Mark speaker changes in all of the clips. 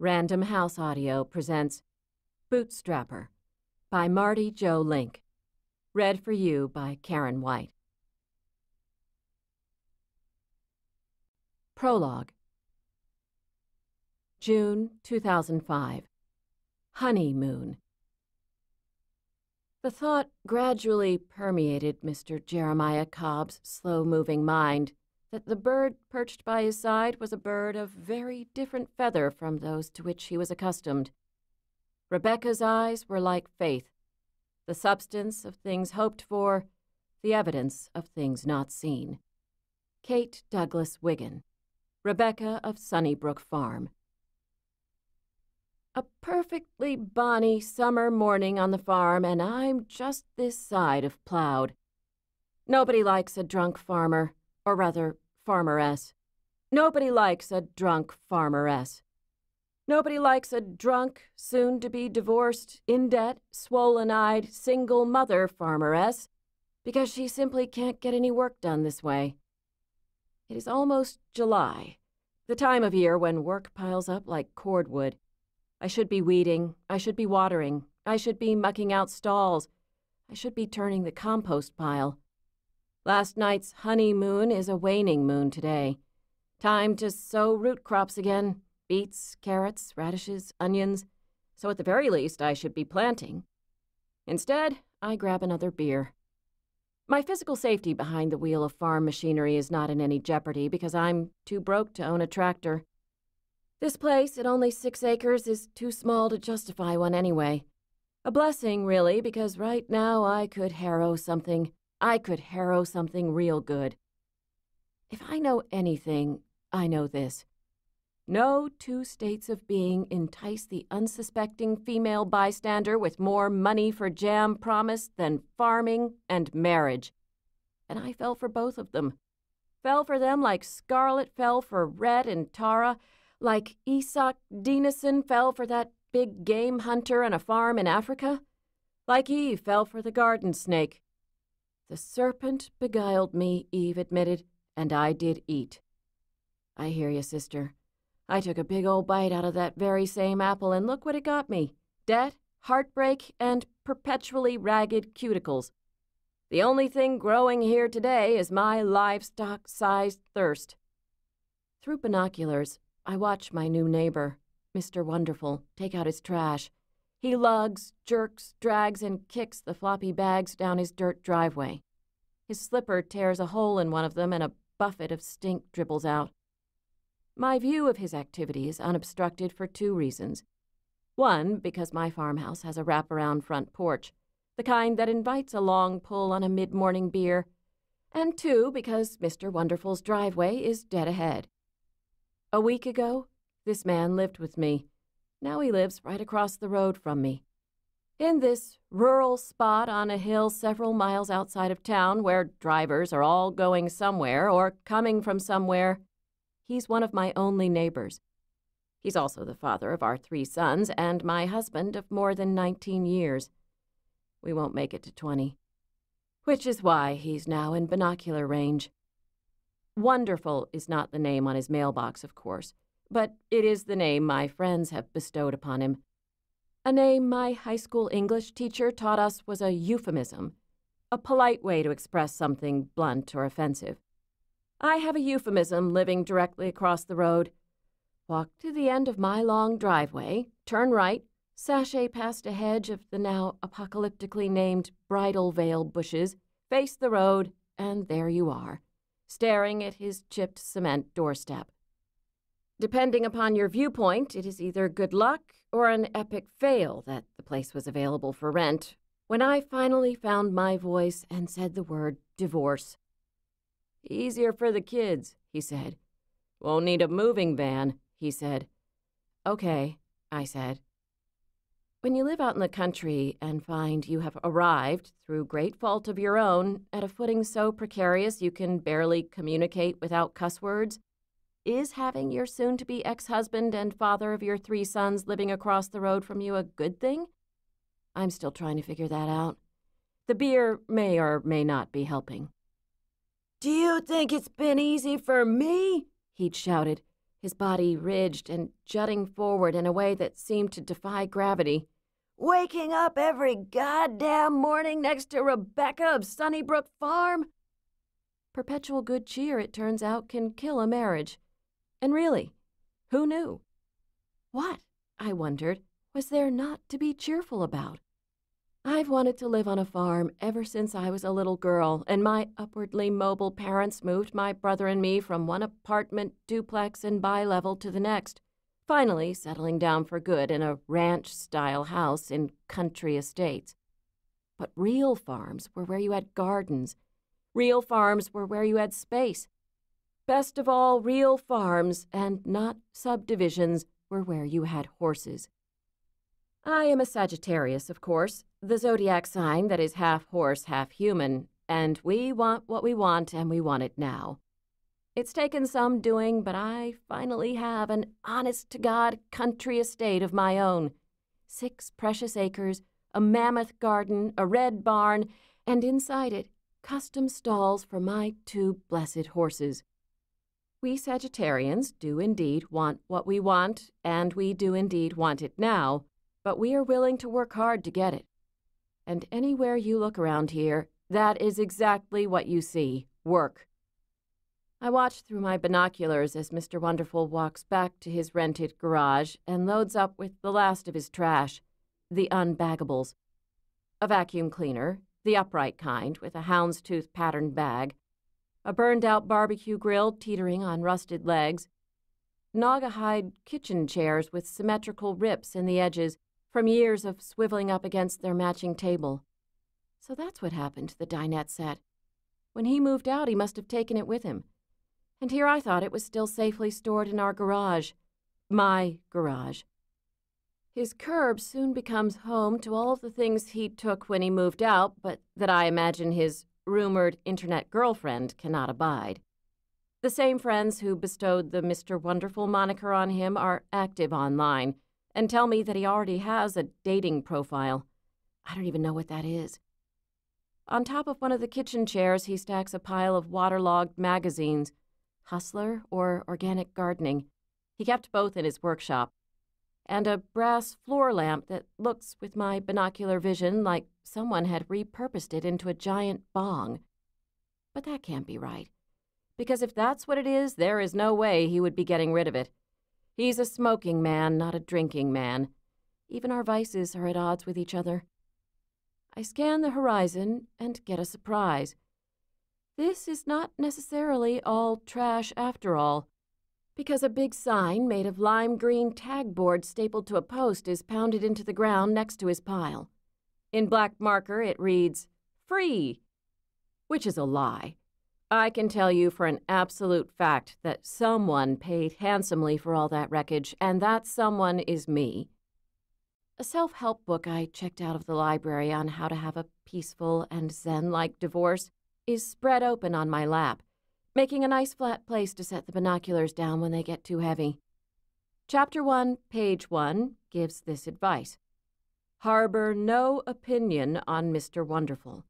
Speaker 1: Random House Audio presents Bootstrapper by Mardi Jo Link. Read for you by Karen White. Prologue June 2005 Honeymoon. The thought gradually permeated Mr. Jeremiah Cobb's slow moving mind that the bird perched by his side was a bird of very different feather from those to which he was accustomed. Rebecca's eyes were like faith, the substance of things hoped for, the evidence of things not seen. Kate Douglas Wiggin, Rebecca of Sunnybrook Farm. A perfectly bonny summer morning on the farm, and I'm just this side of plowed. Nobody likes a drunk farmer, or rather, farmeress. Nobody likes a drunk farmeress. Nobody likes a drunk, soon to be divorced, in debt, swollen eyed, single mother farmeress because she simply can't get any work done this way. It is almost July, the time of year when work piles up like cordwood. I should be weeding, I should be watering, I should be mucking out stalls, I should be turning the compost pile. Last night's honeymoon is a waning moon today. Time to sow root crops again beets, carrots, radishes, onions. So at the very least, I should be planting. Instead, I grab another beer. My physical safety behind the wheel of farm machinery is not in any jeopardy because I'm too broke to own a tractor. This place, at only six acres, is too small to justify one anyway. A blessing, really, because right now I could harrow something I could harrow something real good. If I know anything, I know this. No two states of being entice the unsuspecting female bystander with more money for jam promised than farming and marriage. And I fell for both of them. Fell for them like Scarlett fell for Rhett and Tara, like Isak Dinesen fell for that big game hunter on a farm in Africa, like Eve fell for the garden snake, the serpent beguiled me, Eve admitted, and I did eat. I hear you, sister. I took a big old bite out of that very same apple, and look what it got me debt, heartbreak, and perpetually ragged cuticles. The only thing growing here today is my livestock sized thirst. Through binoculars, I watch my new neighbor, Mr. Wonderful, take out his trash he lugs, jerks, drags, and kicks the floppy bags down his dirt driveway. His slipper tears a hole in one of them, and a buffet of stink dribbles out. My view of his activity is unobstructed for two reasons. One, because my farmhouse has a wraparound front porch, the kind that invites a long pull on a mid morning beer, and two, because Mr. Wonderful's driveway is dead ahead. A week ago, this man lived with me now he lives right across the road from me. In this rural spot on a hill several miles outside of town where drivers are all going somewhere or coming from somewhere, he's one of my only neighbors. He's also the father of our three sons and my husband of more than 19 years. We won't make it to 20. Which is why he's now in binocular range. Wonderful is not the name on his mailbox, of course but it is the name my friends have bestowed upon him. A name my high school English teacher taught us was a euphemism, a polite way to express something blunt or offensive. I have a euphemism living directly across the road. Walk to the end of my long driveway, turn right, sashay past a hedge of the now apocalyptically named bridal veil bushes, face the road, and there you are, staring at his chipped cement doorstep. Depending upon your viewpoint, it is either good luck or an epic fail that the place was available for rent when I finally found my voice and said the word divorce. Easier for the kids, he said. Won't need a moving van, he said. Okay, I said. When you live out in the country and find you have arrived, through great fault of your own, at a footing so precarious you can barely communicate without cuss words, is having your soon to be ex husband and father of your three sons living across the road from you a good thing? I'm still trying to figure that out. The beer may or may not be helping. Do you think it's been easy for me? He'd shouted. his body ridged and jutting forward in a way that seemed to defy gravity. Waking up every goddamn morning next to Rebecca of Sunnybrook Farm? Perpetual good cheer, it turns out, can kill a marriage. And really, who knew? What, I wondered, was there not to be cheerful about? I've wanted to live on a farm ever since I was a little girl, and my upwardly mobile parents moved my brother and me from one apartment duplex and bi level to the next, finally settling down for good in a ranch style house in country estates. But real farms were where you had gardens. Real farms were where you had space. Best of all, real farms, and not subdivisions, were where you had horses. I am a Sagittarius, of course, the zodiac sign that is half horse, half human, and we want what we want and we want it now. It's taken some doing, but I finally have an honest to God country estate of my own. Six precious acres, a mammoth garden, a red barn, and inside it, custom stalls for my two blessed horses. We Sagittarians do indeed want what we want, and we do indeed want it now but we are willing to work hard to get it. And anywhere you look around here, that is exactly what you see work. I watch through my binoculars as Mr. Wonderful walks back to his rented garage and loads up with the last of his trash, the unbaggables. A vacuum cleaner, the upright kind, with a houndstooth patterned bag, a burned out barbecue grill teetering on rusted legs, Naugahyde kitchen chairs with symmetrical rips in the edges from years of swiveling up against their matching table. So that's what happened the dinette set. When he moved out, he must have taken it with him. And here I thought it was still safely stored in our garage. My garage. His curb soon becomes home to all of the things he took when he moved out, but that I imagine his rumored internet girlfriend cannot abide. The same friends who bestowed the Mr. Wonderful moniker on him are active online and tell me that he already has a dating profile. I don't even know what that is. On top of one of the kitchen chairs, he stacks a pile of waterlogged magazines Hustler or Organic Gardening. He kept both in his workshop. And a brass floor lamp that looks, with my binocular vision, like someone had repurposed it into a giant bong. But that can't be right. Because if that's what it is, there is no way he would be getting rid of it. He's a smoking man, not a drinking man. Even our vices are at odds with each other. I scan the horizon and get a surprise. This is not necessarily all trash after all, because a big sign made of lime green tag board stapled to a post is pounded into the ground next to his pile. In black marker, it reads, Free! Which is a lie. I can tell you for an absolute fact that someone paid handsomely for all that wreckage, and that someone is me. A self help book I checked out of the library on how to have a peaceful and Zen like divorce is spread open on my lap, making a nice flat place to set the binoculars down when they get too heavy. Chapter 1, page 1 gives this advice Harbor no opinion on Mr. Wonderful.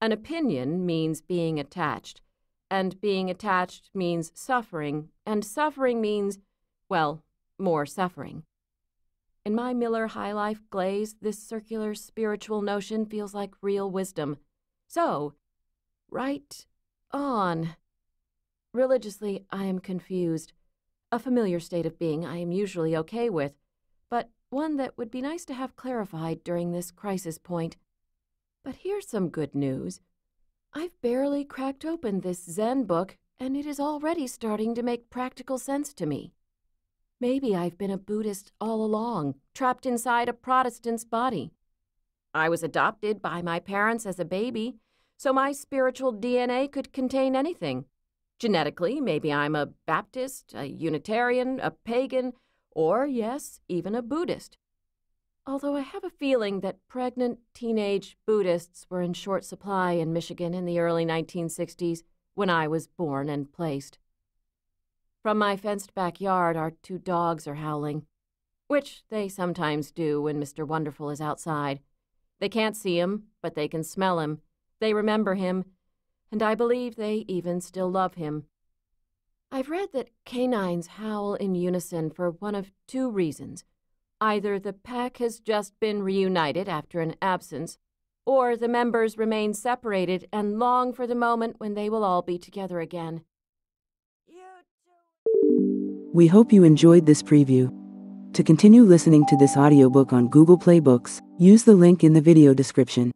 Speaker 1: An opinion means being attached, and being attached means suffering, and suffering means, well, more suffering. In my Miller High Life glaze, this circular spiritual notion feels like real wisdom. So, right on. Religiously, I am confused. A familiar state of being I am usually okay with, but one that would be nice to have clarified during this crisis point. But here's some good news. I've barely cracked open this Zen book, and it is already starting to make practical sense to me. Maybe I've been a Buddhist all along, trapped inside a Protestant's body. I was adopted by my parents as a baby, so my spiritual DNA could contain anything. Genetically, maybe I'm a Baptist, a Unitarian, a pagan, or, yes, even a Buddhist although I have a feeling that pregnant teenage Buddhists were in short supply in Michigan in the early 1960s when I was born and placed. From my fenced backyard, our two dogs are howling, which they sometimes do when Mr. Wonderful is outside. They can't see him, but they can smell him. They remember him, and I believe they even still love him. I've read that canines howl in unison for one of two reasons. Either the pack has just been reunited after an absence, or the members remain separated and long for the moment when they will all be together again.
Speaker 2: We hope you enjoyed this preview. To continue listening to this audiobook on Google Play Books, use the link in the video description.